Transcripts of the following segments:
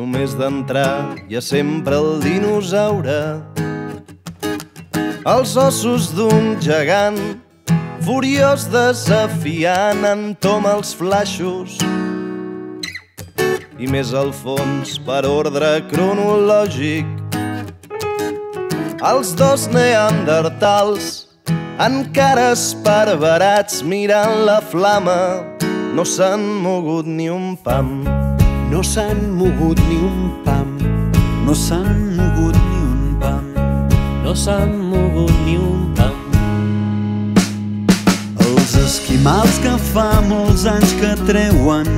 Només d'entrar hi ha sempre el dinosaure. Els ossos d'un gegant, furiós desafiant, entoma els flaixos. I més al fons, per ordre cronològic, els dos neandertals, encara esparverats mirant la flama, no s'han mogut ni un pam. No s'han mogut ni un pam, No s'han mogut ni un pam. no s'han mogut ni un pam. Els esquimals que fa molts anys que treuen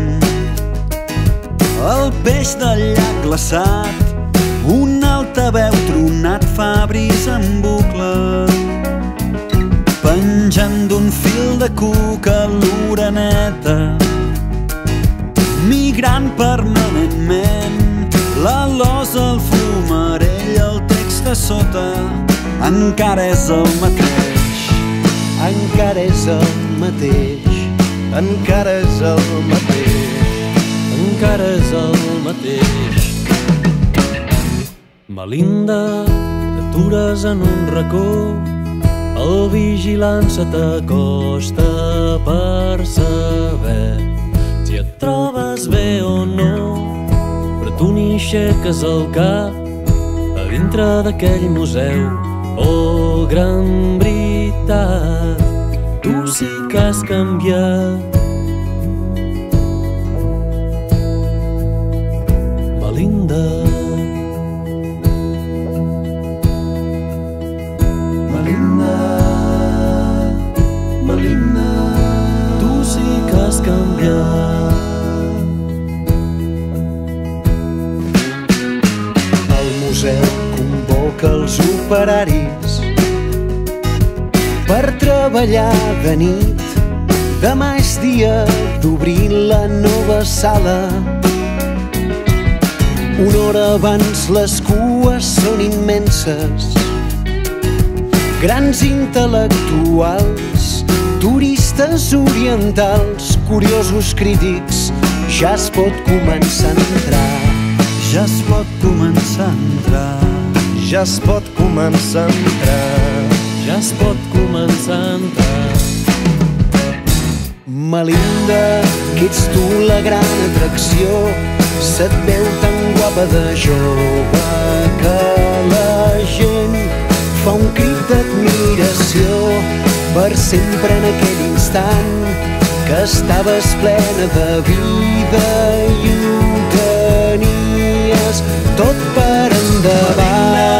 el peix del llac glaçat un altaveu tronat fa brisa en bucle penjant d'un fil de cuca l'oreneta migrant permanentment la losa, el fumarell, el text de sota encara és el mateix encara és el mateix. Encara és el mateix. encara és el mateix. Melinda, t'atures en un racó, el vigilant se t'acosta aixeques el cap a dintre d'aquell museu. Oh, gran veritat, tu sí que has canviat. Convoca els operaris per treballar de nit. Demà és dia d'obrir la nova sala. Una hora abans les cues són immenses. Grans intel·lectuals, turistes orientals, curiosos crítics, ja es pot començar a entrar. ja es pot començar a entrar. Ja es pot començar a entrar. Ja es pot començar a entrar. Melinda, que ets tu la gran atracció, se't veu tan guapa de jove que la gent fa un crit d'admiració per sempre en aquell instant que estaves plena de vida i ho tenies tot per endavant. És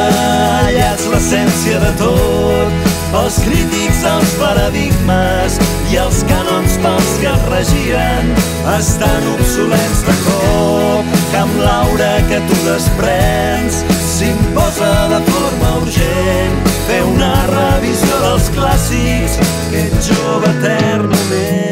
l'essència de tot, els crítics, els paradigmes i els canons pels que es regien estan obsolets de cop. Que amb l'aura que tu desprens s'imposa de forma urgent fer una revisió dels clàssics que ets jove eternament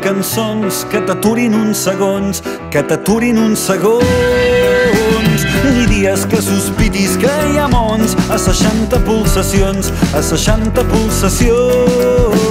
cançons que t'aturin uns segons, que t'aturin uns segons. ni dies que sospitis que hi ha mons a 60 pulsacions, a 60 pulsacions.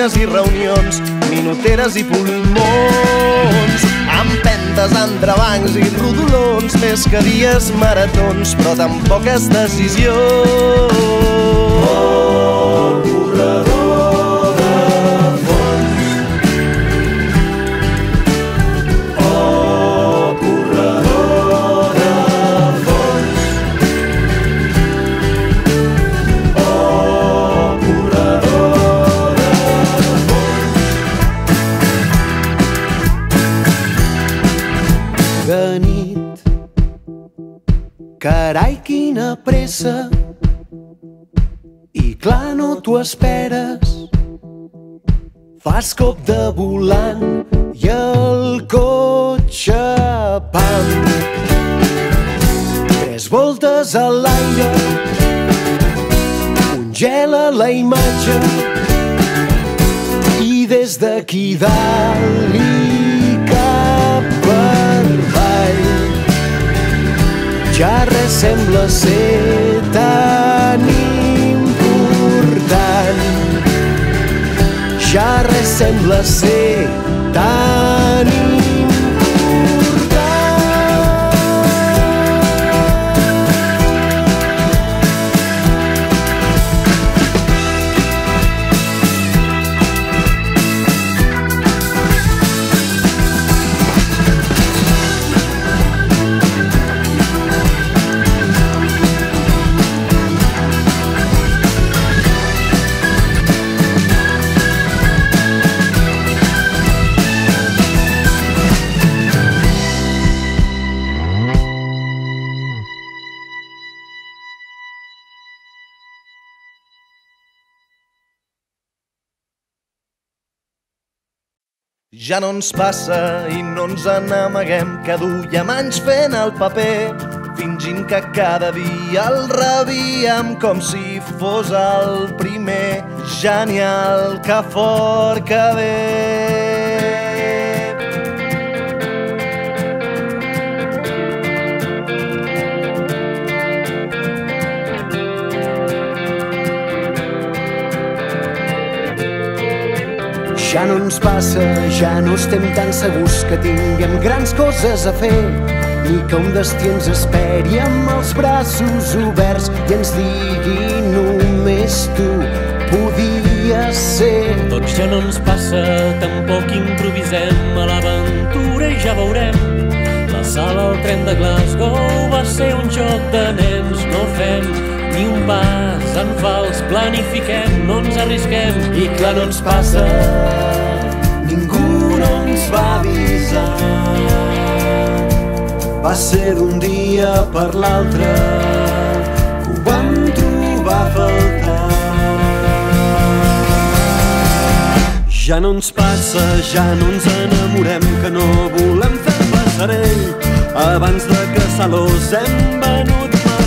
Oficines i reunions, minuteres i pulmons, empentes, entrebancs i rodolons, més que dies maratons, però tan poques decisions. Oh, pressa. I clar, no t'ho esperes. Fas cop de volant i el cotxe pam. Tres voltes a l'aire, congela la imatge i des d'aquí dalt i cap per avall ja res sembla ser tan important. Ja res sembla ser tan Ja no ens passa i no ens n'amaguem que duiem anys fent el paper fingint que cada dia el rebíem com si fos el primer genial que fort que ve Ja no ens passa, ja no estem tan segurs que tinguem grans coses a fer ni que un destí ens esperi amb els braços oberts i ens digui només tu podies ser. Doncs ja no ens passa, tampoc improvisem a l'aventura i ja veurem. La sala al tren de Glasgow va ser un joc de nens, no fem ni un pas en fals, planifiquem, no ens arrisquem. I clar, no ens passa, ningú no ens va avisar. Va ser d'un dia per l'altre ho vam trobar a faltar. Ja no ens passa, ja no ens enamorem, que no volem fer el passarell. Abans de caçar-los hem venut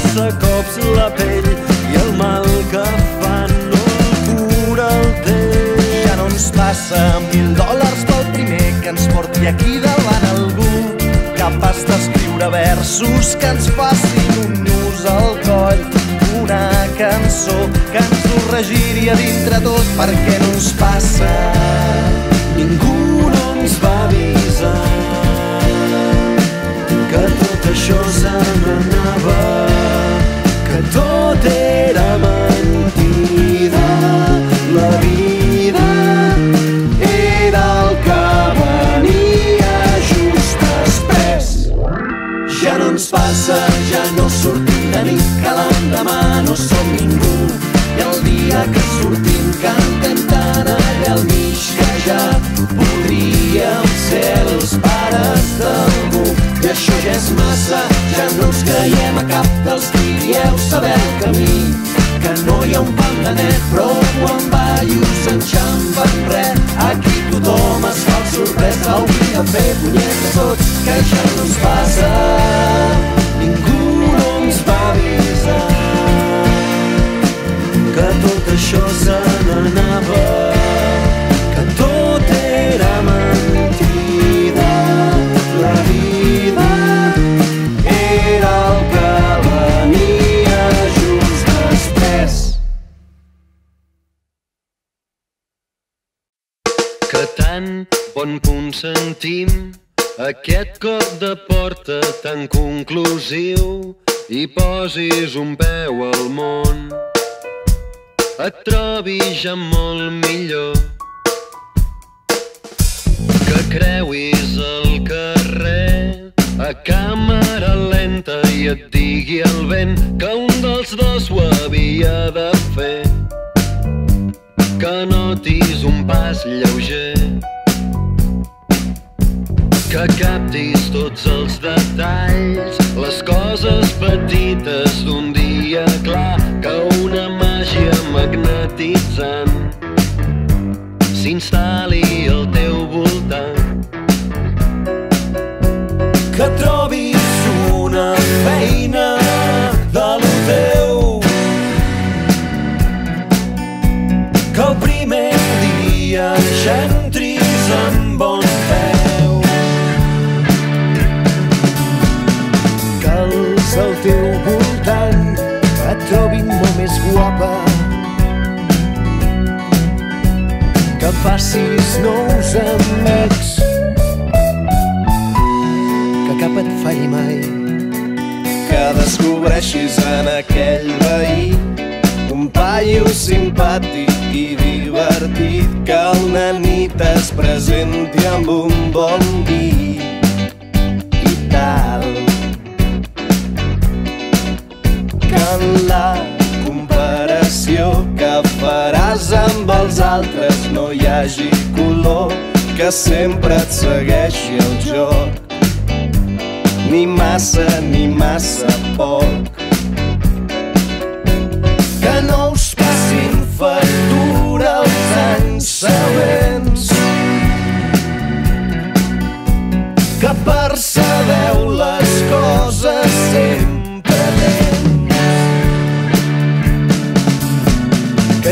massa cops la pell i el mal que fan no el cura el temps. Ja no ens passa mil dòlars pel primer que ens porti aquí davant algú capaç d'escriure versos que ens facin un nus al coll una cançó que ens ho regiri a dintre tot perquè no ens passa Ningú això se n'anava, que tot era mentida. La vida era el que venia just després. Ja no ens passa, ja no sortim de nit, que l'endemà no som ningú. I el dia que sortim cantem tant allà al mig que ja podríem ser els pares d'algú. I això ja és massa, ja no ens creiem a cap dels dieu saber el camí. Que no hi ha un pam de net, però quan ballos enxampen res. Aquí tothom es fa el sorprès, hauria de fer punyetes tots, que ja no ens passa. Ningú no ens va avisar que tot això se n'anava, bon punt sentim. Aquest cop de porta tan conclusiu i posis un peu al món. Et trobis ja molt millor. Que creuis el carrer a càmera lenta i et digui el vent que un dels dos ho havia de fer. Que notis un pas lleuger que captis tots els detalls, les coses petites d'un dia clar, que una màgia magnetitzant s'instal·li al teu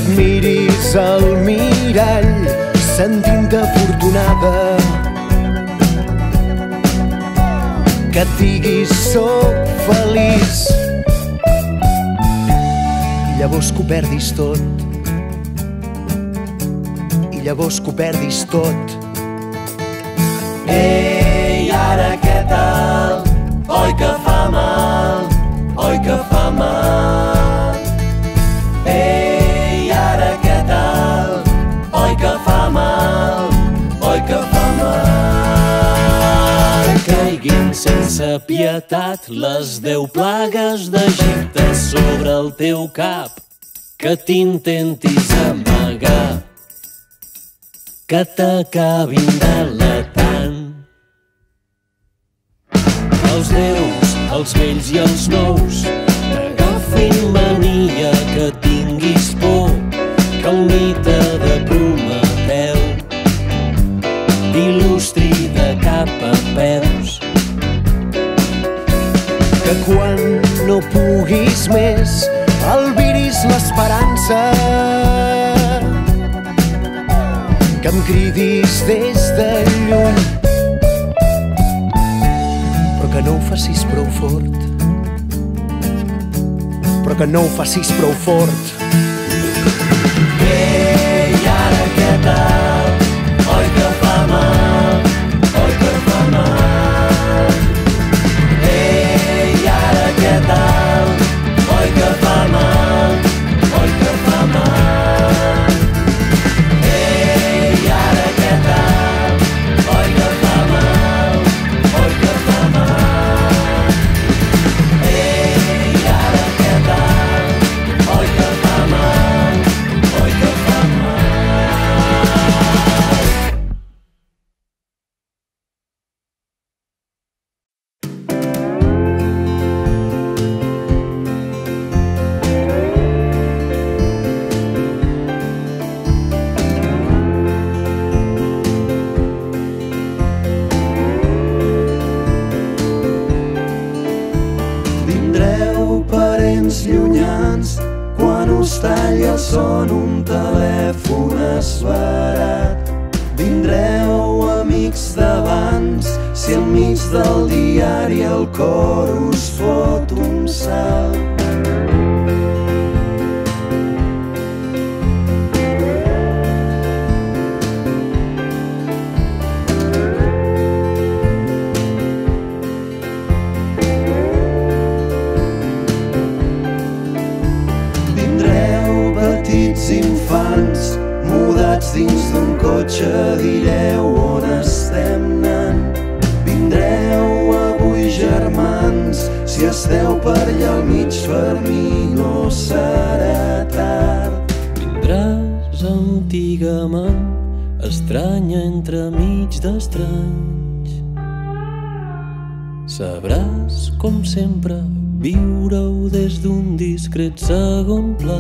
et miris al mirall sentint-te afortunada que et diguis soc feliç i llavors que ho perdis tot i llavors que ho perdis tot Ei, ara què tal? Oi que fa mal? Oi que fa mal? Caiguin sense pietat les deu plagues d'Egipte sobre el teu cap que t'intentis amagar que t'acabin delatant. Els déus, els vells i els nous t'agafin mania que tinguis por que el mite de Prometeu t'il·lustri de cap a peus que quan no puguis més albiris l'esperança que em cridis des de lluny però que no ho facis prou fort però que no ho facis prou fort Ei, ara què tal? Sempre, viure-ho des d'un discret segon pla.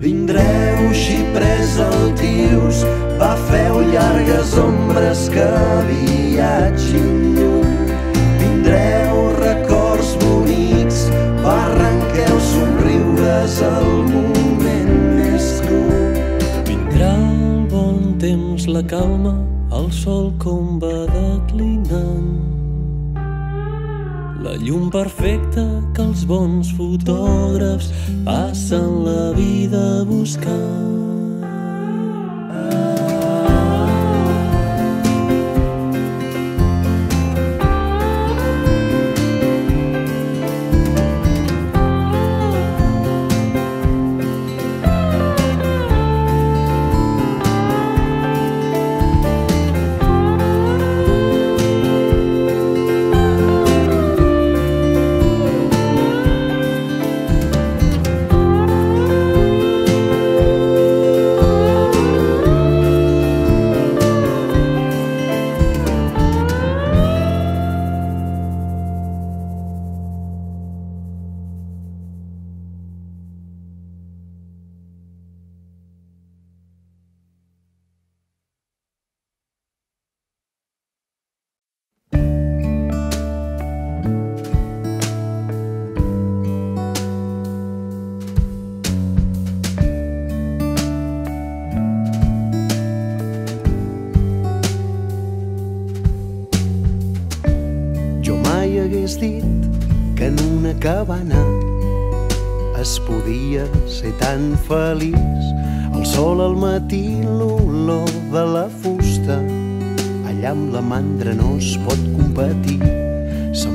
Vindreu xiprers altius, va feu llargues ombres que viatgin lluny. Vindreu records bonics, va arrenqueu somriures al moment més cru. Vindrà el bon temps, la calma, el sol com va declinant. Llum perfecta que els bons fotògrafs passen la vida buscant.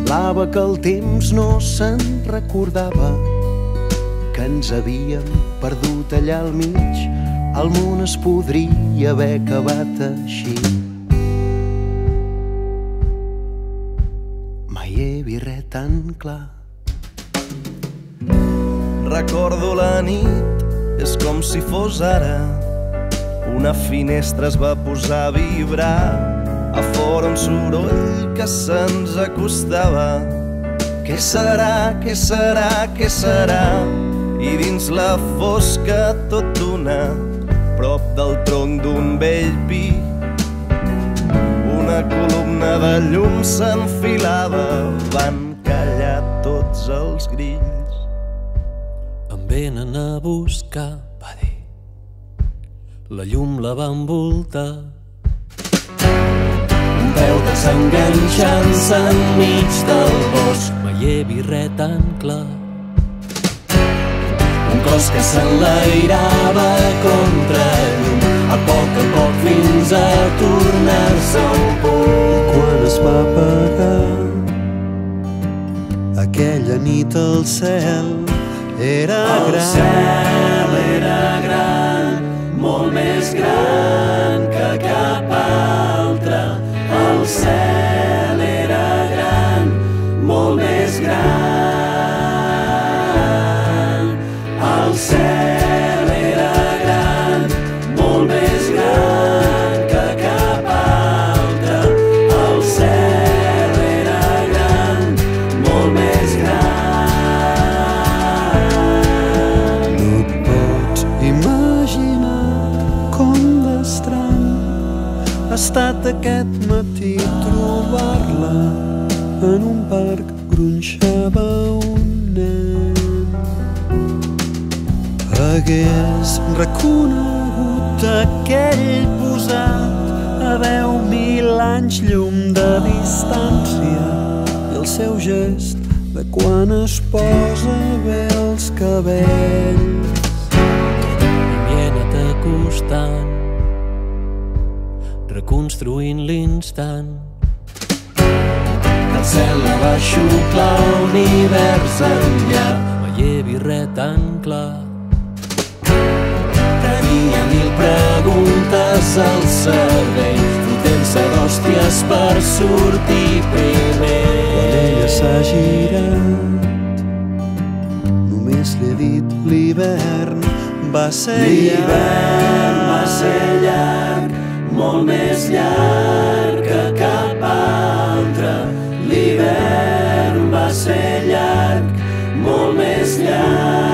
Semblava que el temps no se'n recordava, que ens havíem perdut allà al mig. El món es podria haver acabat així. Mai he vist res tan clar. Recordo la nit, és com si fos ara. Una finestra es va posar a vibrar, fora un soroll que se'ns acostava. Què serà, què serà, què serà? I dins la fosca tot d'una, prop del tronc d'un vell pi, una columna de llum s'enfilava, van callar tots els grills. Em venen a buscar, va dir. La llum la va envoltar. Peu que s'enganxant-se enmig del bosc, Mai he vist res tan clar. un cos que s'enlairava contra llum, a poc a poc fins a tornar-se un punt. Quan es va apagar aquella nit el cel era El gran. cel era gran, molt més gran cel era gran, molt més gran. El cel era gran, molt més gran que cap altre. El cel era gran, molt més gran. No et pots imaginar com d'estrany ha estat aquest trobar-la en un parc gronxava un nen. hagués reconegut aquell posat a deu mil anys llum de distància i el seu gest de quan es posa bé els cabells. I anat acostant, reconstruint l'instant. El cel la va xuclar univers enllà Veié res tan clar. Tenia mil preguntes al cervell fotent-se d'hòsties per sortir primer. Quan ella s'ha girat només li he dit l'hivern va ser l'hivern va ser llarg molt més llarg ser llarg molt més llarg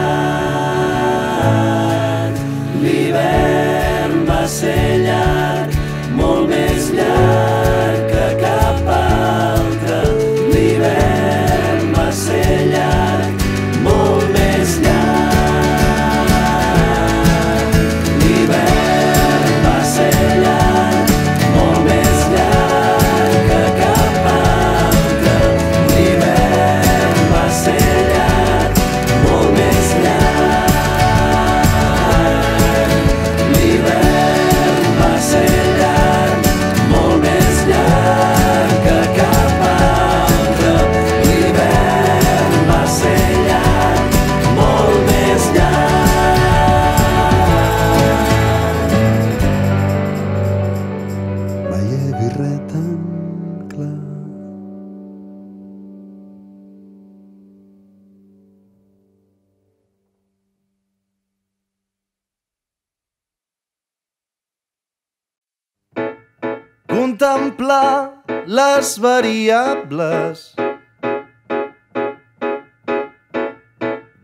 les variables.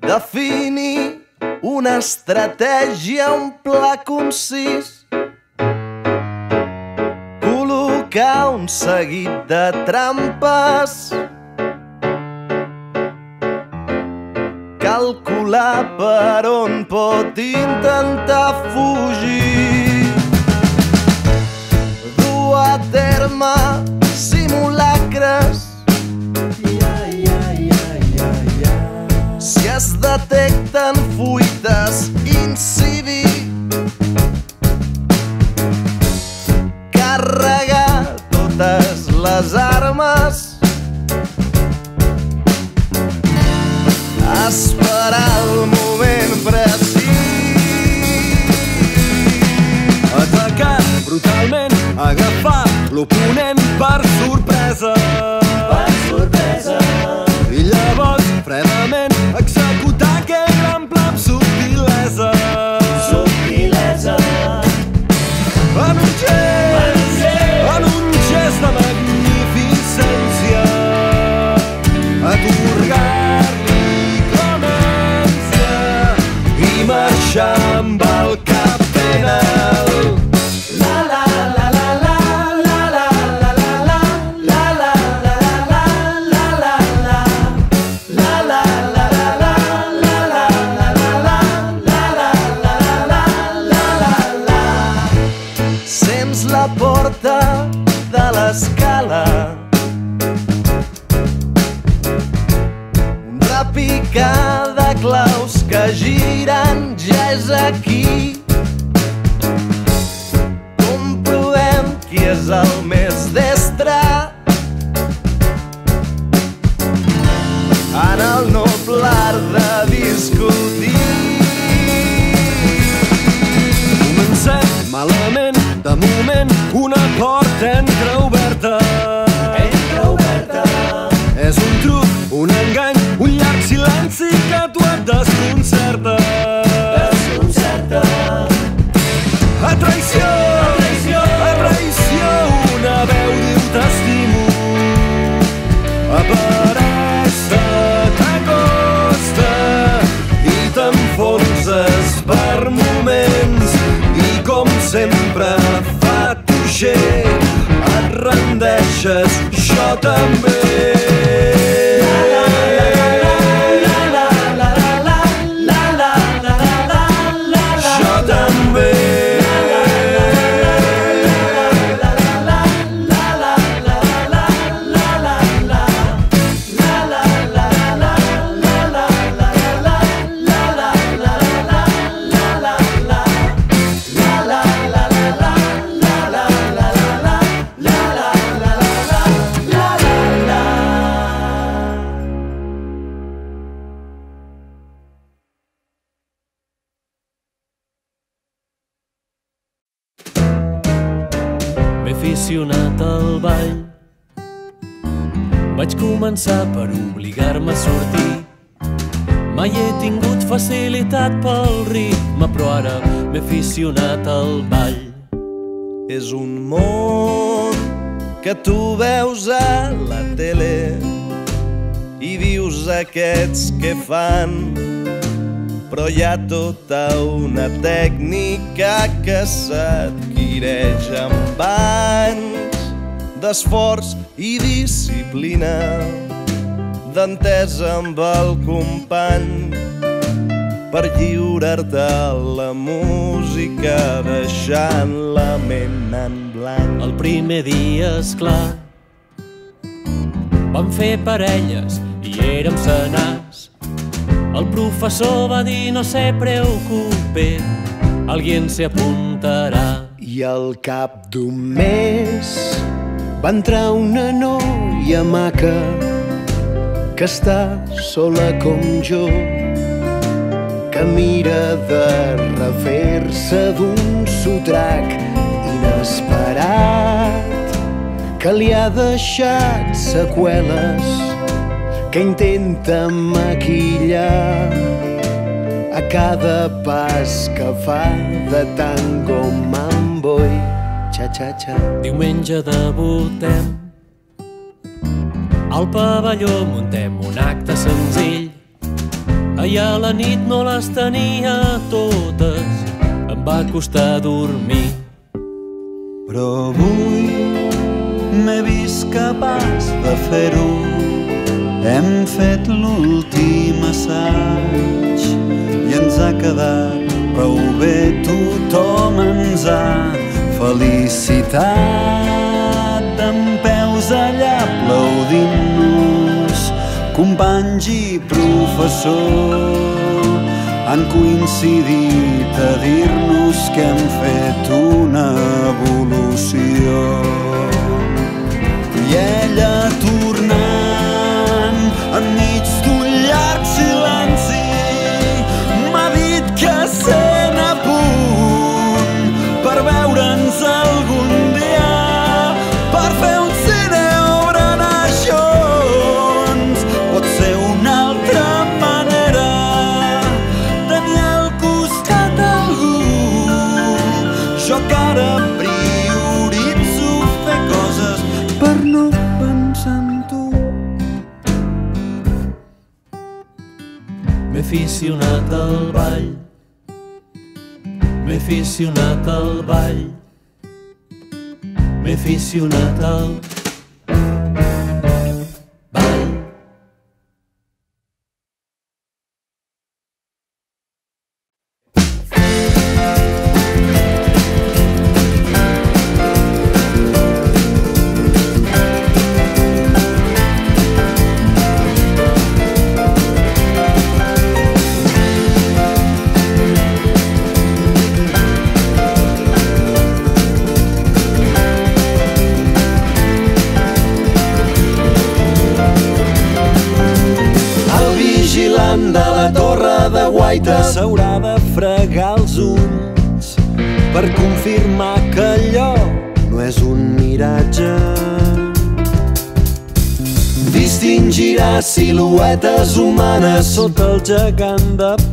Definir una estratègia, un pla concís. Col·locar un seguit de trampes. Calcular per on pot intentar fugir simulacres. Si es detecten fuites, incidir. Carregar totes les armes. Esperar el moment precís. Atacar brutalment, agafar l'oponent per sorpresa. Sents la porta de l'escala. Un repicar de claus que giren ja és aquí. Comprovem qui és el més destre tuixer et rendeixes jo també començar per obligar-me a sortir. Mai he tingut facilitat pel ritme, però ara m'he aficionat al ball. És un món que tu veus a la tele i dius aquests que fan però hi ha tota una tècnica que s'adquireix amb anys d'esforç i disciplina d'entesa amb el company per lliurar-te la música deixant la ment en blanc. El primer dia, és clar, vam fer parelles i érem senars. El professor va dir no se preocupe, alguien se apuntarà. I al cap d'un mes va entrar una noia maca que està sola com jo que mira de refer-se d'un sotrac inesperat que li ha deixat seqüeles que intenta maquillar a cada pas que fa de tango mambo i xa-xa-xa. Diumenge debutem, al pavelló muntem un acte senzill. Allà a la nit no les tenia totes, em va costar dormir. Però avui m'he vist capaç de fer-ho. Hem fet l'últim assaig i ens ha quedat prou bé. Tothom ens ha felicitat d'en peus allà aplaudint-nos companys i professor han coincidit a dir-nos que hem fet una evolució. I ella tornant m'he aficionat al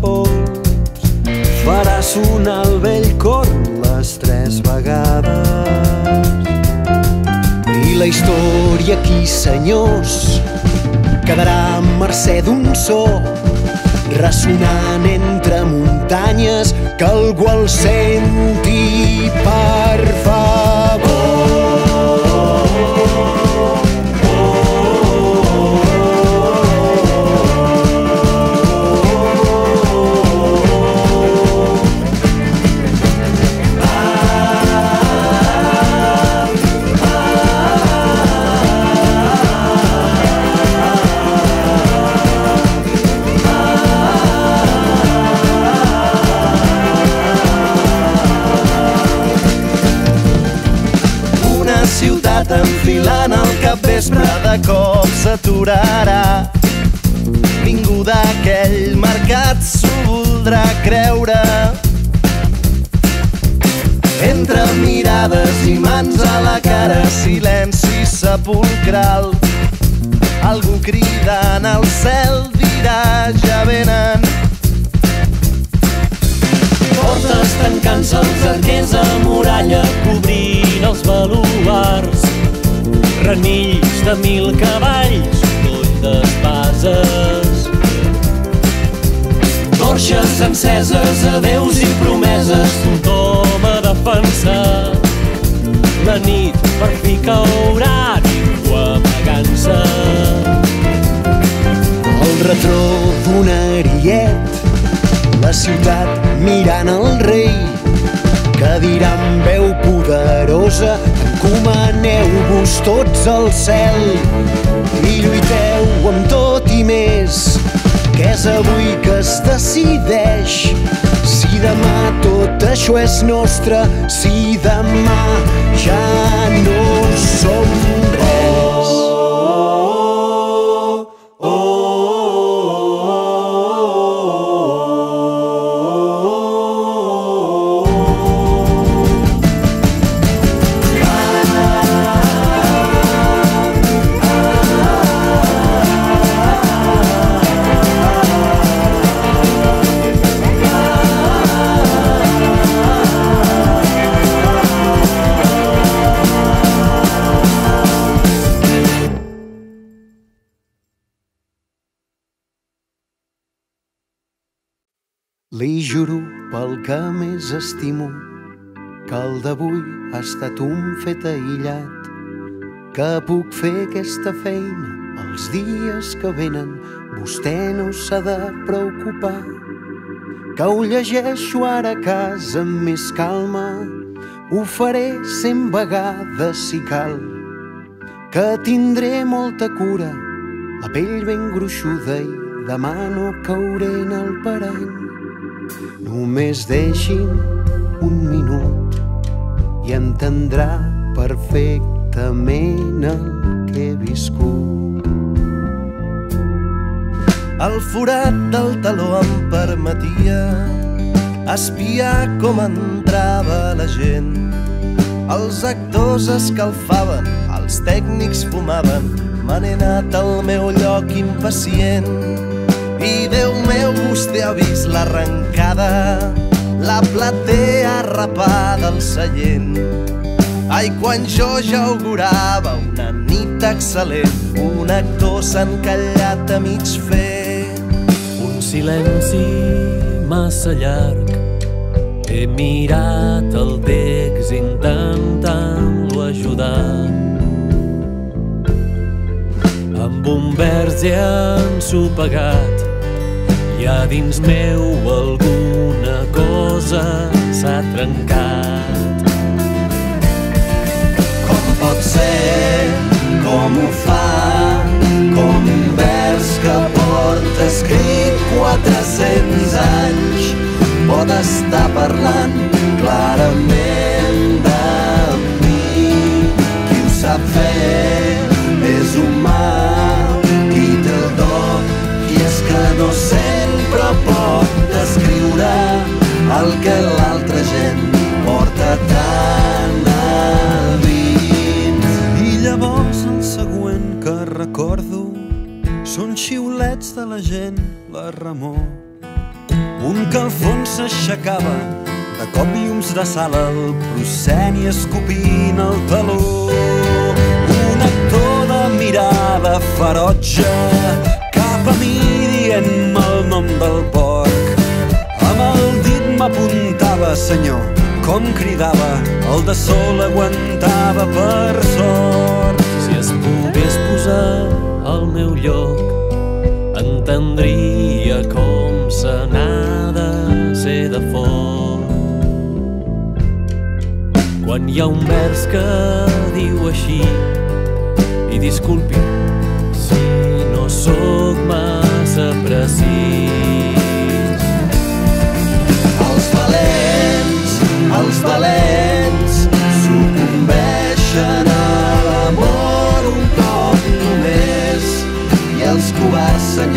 pols farà sonar el vell corn les tres vegades. I la història aquí, senyors, quedarà a mercè d'un so ressonant entre muntanyes que algú el senti per favor. Ciutat enfilant al capvespre de cop s'aturarà. Ningú d'aquell mercat s'ho voldrà creure. Entre mirades i mans a la cara, silenci sepulcral. Algú cridant al cel dirà ja venen. Portes tancant-se els arquers a muralla cobrint els baluars. Renills de mil cavalls, coll d'espases. Torxes enceses, adeus i promeses, tothom a defensar. La nit per fi caurà, ningú amagant-se. El retró d'un ariet, la ciutat mirant el rei, que dirà amb veu poderosa encomaneu-vos tots al cel i lluiteu amb tot i més que és avui que es decideix si demà tot això és nostre si demà ja no som res més estimo que el d'avui ha estat un fet aïllat que puc fer aquesta feina els dies que venen vostè no s'ha de preocupar que ho llegeixo ara a casa amb més calma ho faré cent vegades si cal que tindré molta cura la pell ben gruixuda i demà no cauré en el parany Només deixi'm un minut i entendrà perfectament el que he viscut. El forat del taló em permetia espiar com entrava la gent. Els actors escalfaven, els tècnics fumaven, me n'he anat al meu lloc impacient. I Déu meu, vostè ha vist l'arrencada, la platea rapada al seient. Ai, quan jo ja augurava una nit excel·lent, un actor s'ha encallat a mig fer. Un silenci massa llarg. He mirat el text intentant-lo ajudar. Amb un vers ja ensopegat i a dins meu alguna cosa s'ha trencat. Com pot ser, com ho fa, com un vers que porta escrit 400 anys pot estar parlant clarament el que l'altra gent porta tan a dins. I llavors el següent que recordo són xiulets de la gent, la remor. Un que al fons s'aixecava, de cop llums de sala, el prosceni escopint el taló. Un actor de mirada ferotge cap a mi dient-me el nom del porc. M'apuntava, senyor, com cridava, el de sol aguantava per sort. Si es pogués posar al meu lloc, entendria com se n'ha de ser de fort. Quan hi ha un vers que diu així, i disculpi valents sucumbeixen a l'amor un cop només i els covards, senyor,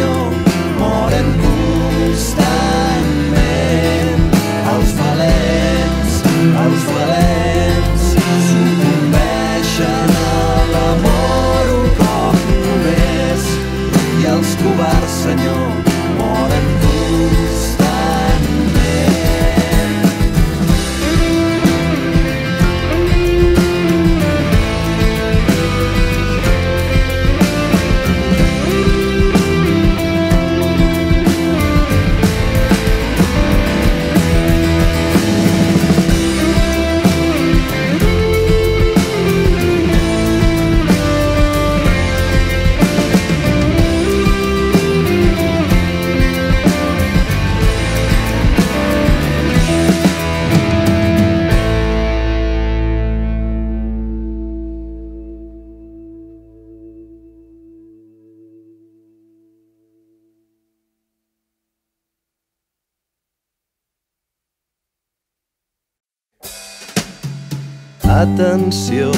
Atenció,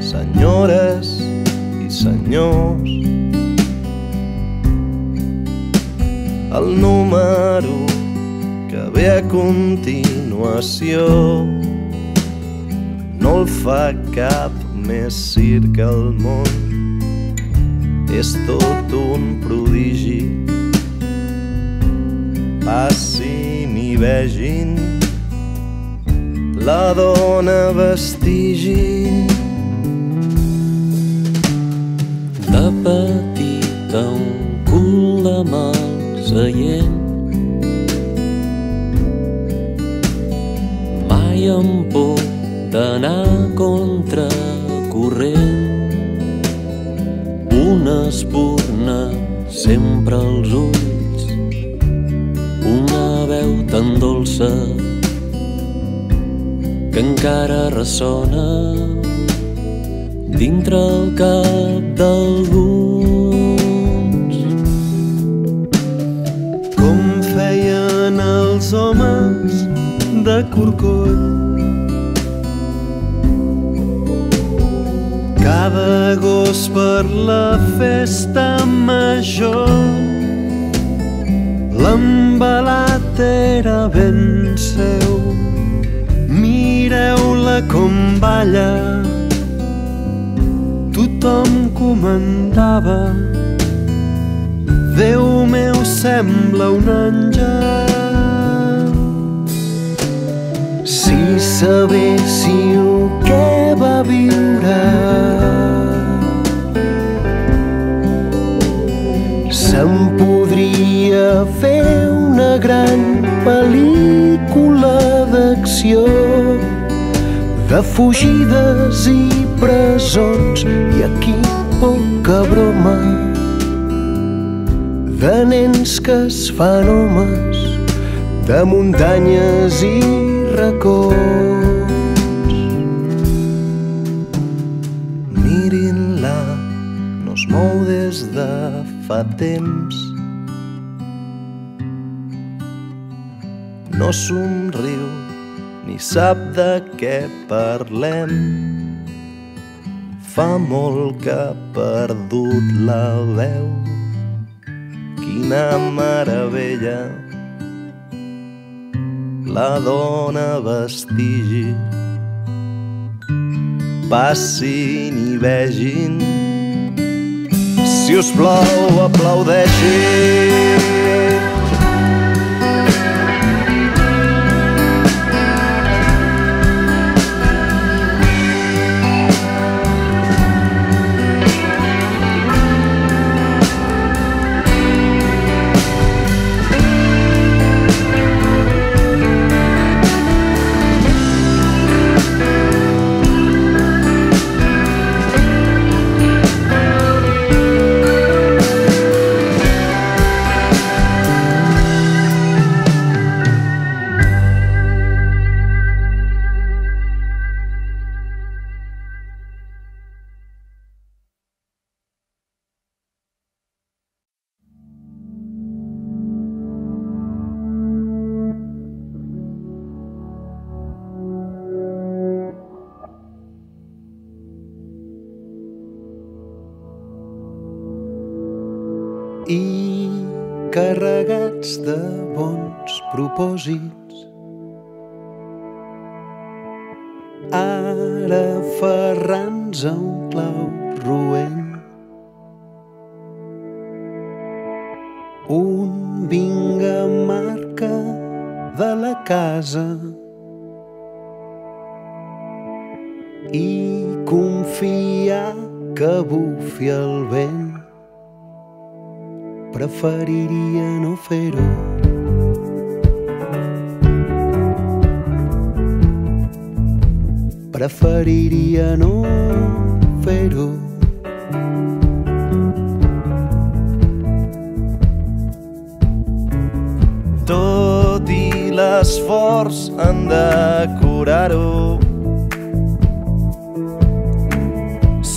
senyores i senyors. El número que ve a continuació no el fa cap més circ al món. És tot un prodigi. Passin i vegin la dona vestigi. De petita un cul de mal seient mai amb por d'anar contra corrent una espurna sempre als ulls. Una veu tan dolça que encara ressona dintre el cap d'alguns. Com feien els homes de corcoll. Cada agost per la festa major l'embalat era ben seu. Com balla, tothom comandava. Déu meu sembla un àngel. Si sabéssiu què va viure se'n podria fer una gran pel·lícula d'acció de fugides i presons i aquí poca broma de nens que es fan homes de muntanyes i racons. Mirin-la, no es mou des de fa temps. No somriu sap de què parlem. Fa molt que ha perdut la veu. Quina meravella la dona vestigi. Passin i vegin si us plau, aplaudeixin. Carregats de bons propòsits. Ara ferrans a un clau roent. Un vinga marca de la casa i confiar que bufi el vent preferiria no fer-ho. Preferiria no fer-ho. Tot i l'esforç en decorar-ho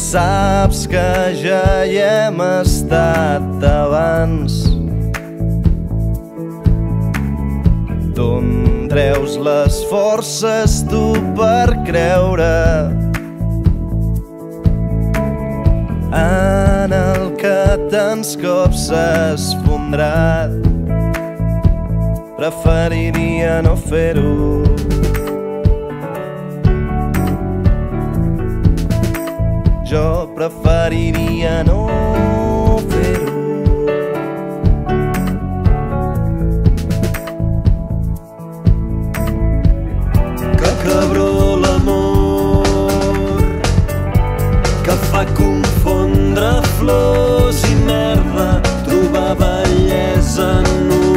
Saps que ja hi hem estat abans d'on treus les forces tu per creure? En el que tants cops s'ha esfondrat preferiria no fer-ho. Jo preferiria no flors i merda trobar bellesa en una